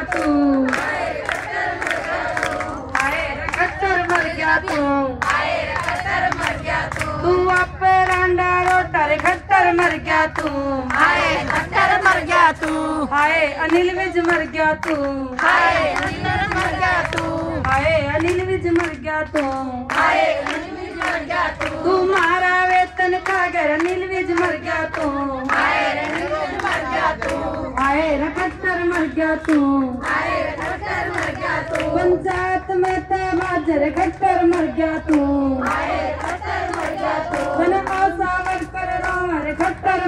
गया तू हाय रे मर गया तू तू आपे रांडा मर गया तू हाय खट्टर मर गया तू हाय अनिल विज मर गया तू हाय अनिल मर गया तू हाय अनिल विज मर गया तू हाय अनिल मर गया तू तू मारा वेतन खा कर अनिल विज मर गया तू हाय अनिल मर गया तू पंचायत में ते बाजर खट्टर मर गया तू खट्टर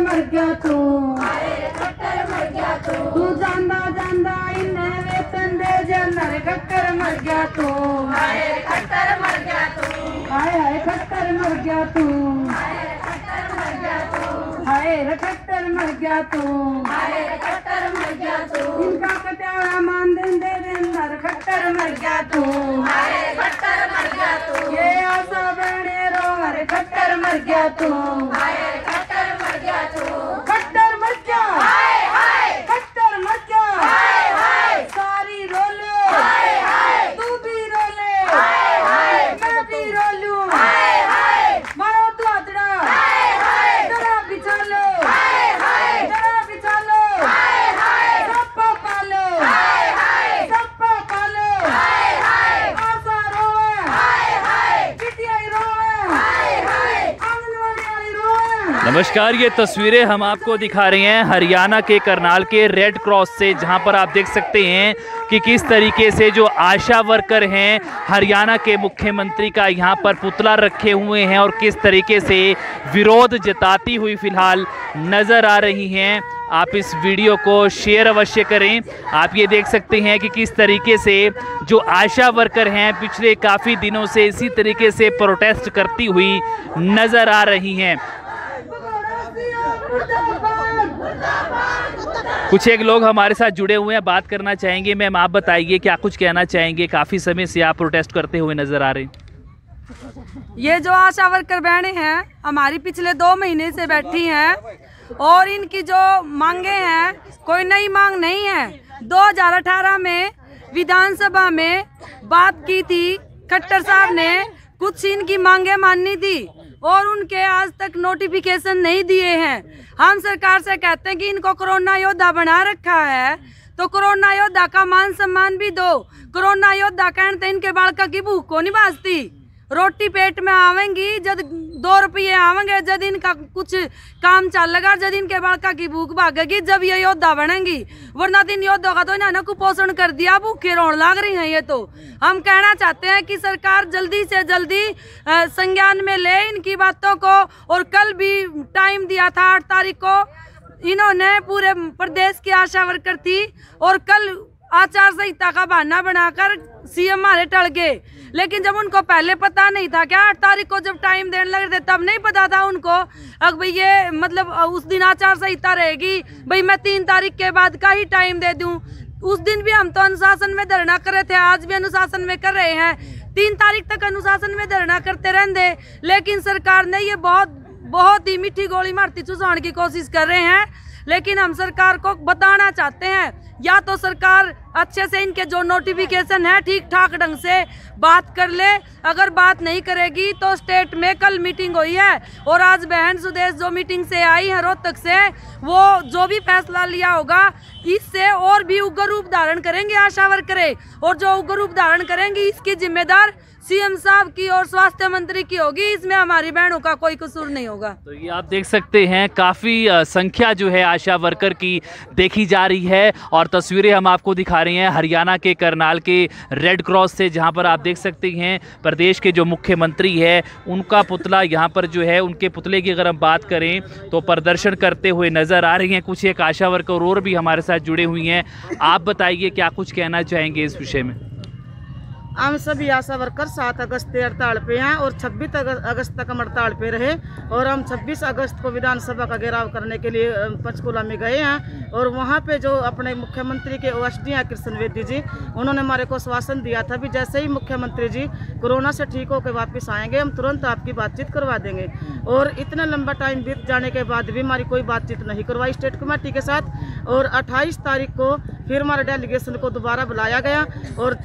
मर गया तू तू जांदा जांदा इन्हें वेतन दे जनर खट्टर मर गया तू तू हाय खट्टर मर गया तू खट्टर मर गया तू हाय रे खट्टर मर गया तू। हाय खट्टर मर गया तू। इनका कट्यारा मान दे दे दर खट्टर मर गया तू। हाय खट्टर मर गया तू। ये आशा बने रोवर खट्टर मर गया तू। हाय खट्टर मर गया तू खट्टर मर गया हाय हाय खट्टर मर गया हाय हाय सारी रोलो हाय हाय तू भी रोले हाय हाय मैं भी रोलू हाय हाय मारो तू आदड़ा हाय हाय जरा बिछा लो हाय हाय जरा बिछा लो हाय हाय सबको पालो हाय हाय सबको पालो हाय हाय आशा रोवे हाय हाय पिटियाई रोवे हाय हाय आंगनवाड़ी वाली रोवे नमस्कार, ये तस्वीरें हम आपको दिखा रहे हैं हरियाणा के करनाल के रेड क्रॉस से, जहाँ पर आप देख सकते हैं कि किस तरीके से जो आशा वर्कर हैं, हरियाणा के मुख्यमंत्री का यहाँ पर पुतला रखे हुए हैं और किस तरीके से विरोध जताती हुई फ़िलहाल नज़र आ रही हैं। आप इस वीडियो को शेयर अवश्य करें। आप ये देख सकते हैं कि किस तरीके से जो आशा वर्कर हैं, पिछले काफ़ी दिनों से इसी तरीके से प्रोटेस्ट करती हुई नज़र आ रही हैं। कुछ एक लोग हमारे साथ जुड़े हुए हैं बात करना चाहेंगे मैम आप बताइए क्या कुछ कहना चाहेंगे काफ़ी समय से आप प्रोटेस्ट करते हुए नज़र आ रहे हैं। ये जो आशा वर्कर बहनें हैं हमारी पिछले दो महीने से बैठी हैं और इनकी जो मांगे हैं कोई नई मांग नहीं है। 2018 में विधानसभा में बात की थी खट्टर साहब ने कुछ इनकी मांगे माननी थी। और उनके आज तक नोटिफिकेशन नहीं दिए हैं। हम सरकार से कहते हैं कि इनको कोरोना योद्धा बना रखा है। तो कोरोना योद्धा का मान सम्मान भी दो। कोरोना योद्धा कहते इनके बालका की भूख को नहीं बाजती रोटी पेट में आवेंगी जब दो रुपये आवेंगे जब इनका कुछ काम चलेगा जब इनके बालका की भूख भागेगी, जब ये योद्धा बनेंगी। वरना दिन योद्धा का तो इन्होंने कुपोषण कर दिया, भूखे रोन लाग रही हैं ये तो। हम कहना चाहते हैं कि सरकार जल्दी से जल्दी संज्ञान में ले इनकी बातों को, और कल भी टाइम दिया था आठ तारीख को, इन्होंने पूरे प्रदेश की आशा वर्कर थी, और कल आचार संहिता का बहाना बनाकर सीएम हमारे टल गए लेकिन जब उनको पहले पता नहीं था, क्या आठ तारीख को जब टाइम देने लगे थे, तब नहीं पता था उनको। अब भाई ये मतलब उस दिन आचार संहिता रहेगी। भाई मैं तीन तारीख के बाद का ही टाइम दे दूँ। उस दिन भी हम तो अनुशासन में धरना कर रहे थे, आज भी अनुशासन में कर रहे हैं। तीन तारीख तक अनुशासन में धरना करते रहते लेकिन सरकार ने ये बहुत बहुत ही मीठी गोली मारती चुसाने की कोशिश कर रहे हैं। लेकिन हम सरकार को बताना चाहते हैं या तो सरकार अच्छे से इनके जो नोटिफिकेशन है ठीक ठाक ढंग से बात कर ले। अगर बात नहीं करेगी तो स्टेट में कल मीटिंग हुई है। और आज बहन सुदेश जो मीटिंग से आई है, रोहतक से, वो जो भी फैसला लिया होगा, इससे और भी उग्र रूप धारण करेंगे आशा वर्करें। और जो उग्र रूप धारण करेंगी, इसकी जिम्मेदार सीएम साहब की और स्वास्थ्य मंत्री की होगी। इसमें हमारी बहनों का कोई कसूर नहीं होगा। तो ये आप देख सकते हैं, काफ़ी संख्या जो है आशा वर्कर की देखी जा रही है। और तस्वीरें हम आपको दिखा रहे हैं हरियाणा के करनाल के रेड क्रॉस से, जहाँ पर आप देख सकते हैं, प्रदेश के जो मुख्यमंत्री है, उनका पुतला यहाँ पर जो है, उनके पुतले की अगर हम बात करें तो प्रदर्शन करते हुए नज़र आ रही हैं कुछ। एक आशा वर्कर और भी हमारे साथ जुड़े हुई हैं। आप बताइए, क्या कुछ कहना चाहेंगे इस विषय में? हम सभी आशा वर्कर सात अगस्त से हड़ताल पे हैं और 26 अगस्त तक हम हड़ताल पे रहे और हम 26 अगस्त को विधानसभा का घेराव करने के लिए पंचकूला में गए हैं और वहाँ पे जो अपने मुख्यमंत्री के ओ हैं कृष्ण वेदी जी, उन्होंने हमारे को आश्वासन दिया था भी जैसे ही मुख्यमंत्री जी कोरोना से ठीक होकर वापस आएँगे, हम तुरंत आपकी बातचीत करवा देंगे। और इतना लंबा टाइम बीत जाने के बाद भी हमारी कोई बातचीत नहीं करवाई स्टेट कमेटी के साथ और 28 तारीख को फिर हमारे डेलीगेशन को दोबारा बुलाया गया और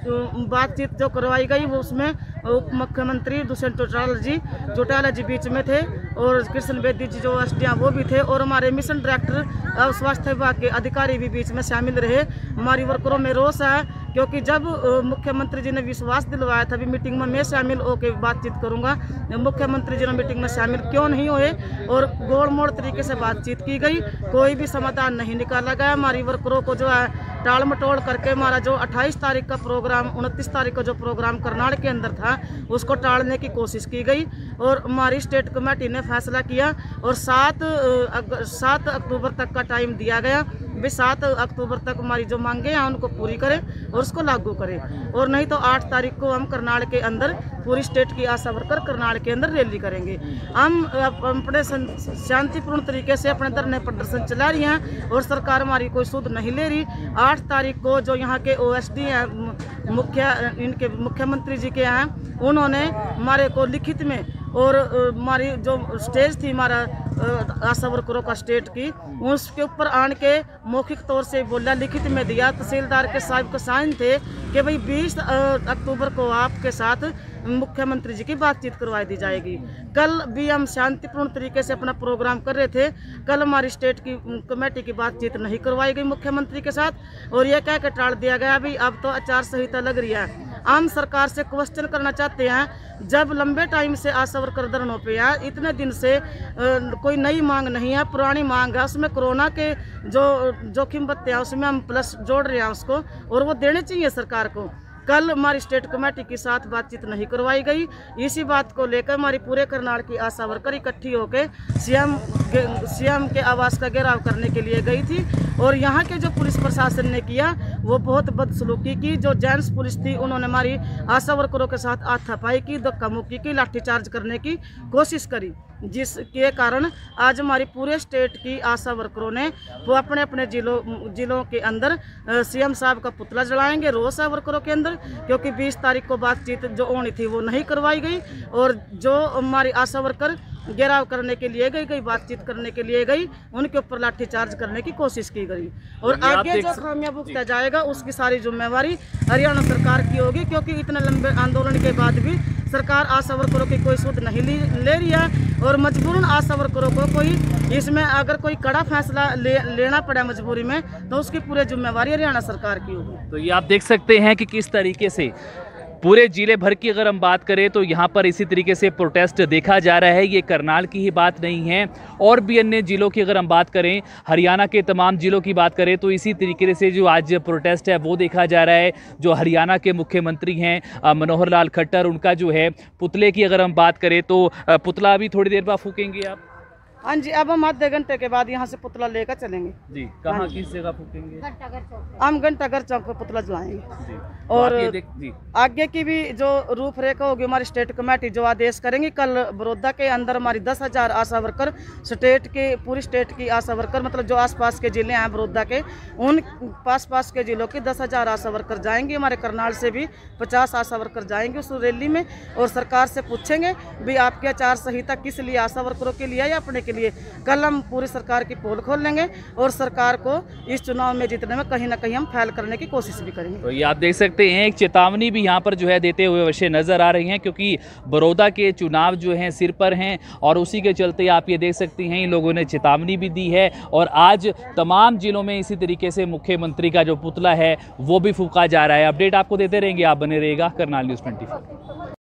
बातचीत जो करवाई गई वो उसमें उप मुख्यमंत्री दुष्यंत चौटाला जी चौटाला जी बीच में थे और कृष्ण बेदी जी जो एस वो भी थे और हमारे मिशन डायरेक्टर और स्वास्थ्य विभाग के अधिकारी भी बीच में शामिल रहे। हमारी वर्करों में रोष है क्योंकि जब मुख्यमंत्री जी ने विश्वास दिलवाया था भी मीटिंग में मैं शामिल होकर बातचीत करूँगा, मुख्यमंत्री जी ने मीटिंग में शामिल क्यों नहीं हुए? और गोड़ मोड़ तरीके से बातचीत की गई, कोई भी समाधान नहीं निकाला गया। हमारी वर्करों को जो है टाल मटोल करके हमारा जो 28 तारीख का प्रोग्राम 29 तारीख का जो प्रोग्राम करनाल के अंदर था, उसको टालने की कोशिश की गई और हमारी स्टेट कमेटी ने फैसला किया और सात सात अक्टूबर तक का टाइम दिया गया। भी सात अक्टूबर तक हमारी जो मांगे हैं, उनको पूरी करें और उसको लागू करें। और नहीं तो आठ तारीख को हम करनाल के अंदर, पूरी स्टेट की आशा वर्कर करनाल के अंदर रैली करेंगे। हम अपने शांतिपूर्ण तरीके से अपने धरने प्रदर्शन चला रही हैं और सरकार हमारी कोई सुध नहीं ले रही। आठ तारीख को जो यहाँ के ओ एस डी हैं मुख्य, इनके मुख्यमंत्री जी के हैं, उन्होंने हमारे को लिखित में और हमारी जो स्टेज थी, हमारा आशा वर्करों का स्टेट की। उसके ऊपर आन के मौखिक तौर से बोला लिखित में दिया तहसीलदार के साहब के साइन थे कि भाई 20 अ, अक्टूबर को आपके साथ मुख्यमंत्री जी की बातचीत करवाई दी जाएगी। कल भी हम शांतिपूर्ण तरीके से अपना प्रोग्राम कर रहे थे। कल हमारी स्टेट की कमेटी की बातचीत नहीं करवाई गई मुख्यमंत्री के साथ। और यह कह के टाल दिया गया भी अब तो आचार संहिता लग रही है। हम सरकार से क्वेश्चन करना चाहते हैं। जब लंबे टाइम से आशा वर्कर धरनों पे है, इतने दिन से कोई नई मांग नहीं है, पुरानी मांग है। उसमें कोरोना के जो जोखिम बत्ते हैं, उसमें हम प्लस जोड़ रहे हैं उसको, और वो देने चाहिए सरकार को। कल हमारी स्टेट कमेटी के साथ बातचीत नहीं करवाई गई। इसी बात को लेकर हमारी पूरे करनाल की आशा वर्कर इकट्ठी होकर सीएम सीएम के आवास का घेराव करने के लिए गई थी और यहाँ के जो पुलिस प्रशासन ने किया, वो बहुत बदसलूकी की। जो जेंट्स पुलिस थी, उन्होंने हमारी आशा वर्करों के साथ हाथापाई की धक्का मुक्की की, लाठीचार्ज करने की कोशिश करी। जिसके कारण आज हमारी पूरे स्टेट की आशा वर्करों ने वो अपने अपने जिलों जिलों के अंदर सीएम साहब का पुतला जलाएँगे रोज है वर्करों के अंदर क्योंकि 20 तारीख को बातचीत जो होनी थी वो नहीं करवाई गई और जो हमारी आशा वर्कर घेराव करने के लिए गई गई बातचीत करने के लिए गई उनके ऊपर लाठीचार्ज करने की कोशिश की गई। और आगे जो खामियाँ भुगता जाएगा उसकी सारी जिम्मेवारी हरियाणा सरकार की होगी क्योंकि इतने लंबे आंदोलन के बाद भी सरकार आशा वर्करों की कोई सुध नहीं ले रही है। और मजबूरन आशा वर्करों को कोई इसमें अगर कोई कड़ा फैसला ले, लेना पड़े मजबूरी में तो उसकी पूरी जिम्मेवारी हरियाणा सरकार की होगी। तो ये आप देख सकते हैं कि किस तरीके से पूरे ज़िले भर की अगर हम बात करें तो यहाँ पर इसी तरीके से प्रोटेस्ट देखा जा रहा है। ये करनाल की ही बात नहीं है। और भी अन्य जिलों की अगर हम बात करें, हरियाणा के तमाम जिलों की बात करें तो इसी तरीके से जो आज प्रोटेस्ट है, वो देखा जा रहा है। जो हरियाणा के मुख्यमंत्री हैं मनोहर लाल खट्टर, उनका जो है पुतले की अगर हम बात करें तो पुतला अभी थोड़ी देर बाद फूकेंगे आप। हाँ जी अब हम आधे घंटे के बाद यहाँ से पुतला लेकर चलेंगे। जी कहाँ किस जगह फूकेंगे? हम घंटाघर चौक पर पुतला जलाएँगे। और देख जी। आगे की भी जो रूपरेखा होगी हमारी स्टेट कमेटी जो आदेश करेंगी कल बड़ौदा के अंदर हमारी दस हज़ार आशा वर्कर स्टेट के पूरी स्टेट की आशा वर्कर मतलब जो आसपास के ज़िले हैं बड़ौदा के उन पास पास के जिलों के दस हज़ार आशा वर्कर जाएँगे। हमारे करनाल से भी पचास आशा वर्कर जाएँगे उस रैली में और सरकार से पूछेंगे भी आपकी आचार संहिता किस लिए आशा वर्करों के लिए या अपने के लिए कल हम पूरी सरकार की पोल खोल लेंगे और सरकार को इस चुनाव में जीतने में कहीं ना कहीं हम फैल करने की कोशिश भी करेंगे। तो ये आप देख सकते हैं, एक चेतावनी भी यहाँ पर जो है देते हुए अवश्य नज़र आ रही हैं, क्योंकि बड़ौदा के चुनाव जो हैं सिर पर हैं और उसी के चलते आप ये देख सकती हैं, इन लोगों ने चेतावनी भी दी है और आज तमाम जिलों में इसी तरीके से मुख्यमंत्री का जो पुतला है, वो भी फूका जा रहा है। अपडेट आपको देते रहेंगे, आप बने रहेगा करनाल न्यूज़ ट्वेंटी